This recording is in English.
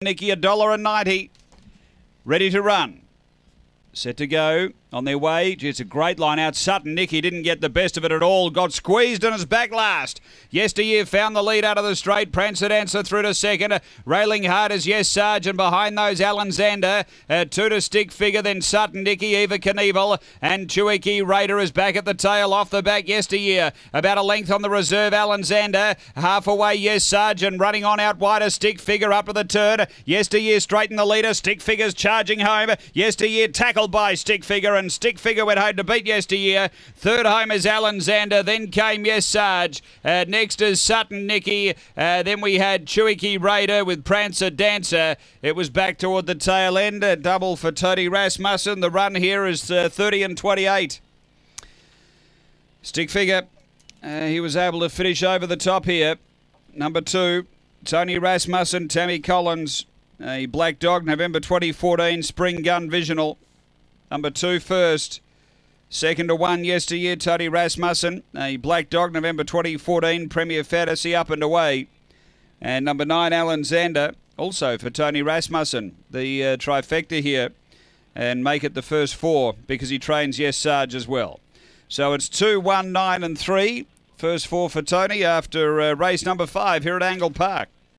Nicky, a dollar and ninety. Ready to run. Set to go on their way. It's a great line out. Sutton Nicky didn't get the best of it at all. Got squeezed and his back last. Yesteryear found the lead out of the straight. Prancer Dancer through to second. Railing hard as Yes Sergeant. Behind those, Alan Zander. Uh, two to stick figure. Then Sutton Nicky, Eva Knievel. And Chewiki Raider is back at the tail. Off the back, Yesteryear. About a length on the reserve, Alan Zander. Half away, Yes Sergeant. Running on out wider. Stick figure up to the turn. Yesteryear straighten the leader. Stick figures charging home. Yesteryear tackled by Stick figure and Stick Figure went home to beat yesteryear. Third home is Alan Zander. Then came Yes Sarge. Uh, next is Sutton Nicky. Uh, then we had Chewiki Raider with Prancer Dancer. It was back toward the tail end. A double for Tony Rasmussen. The run here is uh, 30 and 28. Stick Figure. Uh, he was able to finish over the top here. Number two, Tony Rasmussen, Tammy Collins. A Black Dog, November 2014, Spring Gun Visional. Number two first. Second to one yesteryear, Tony Rasmussen. A Black Dog, November 2014, Premier Fantasy up and away. And number nine, Alan Zander, also for Tony Rasmussen. The uh, trifecta here. And make it the first four because he trains Yes Sarge as well. So it's two, one, nine, and three. First four for Tony after uh, race number five here at Angle Park.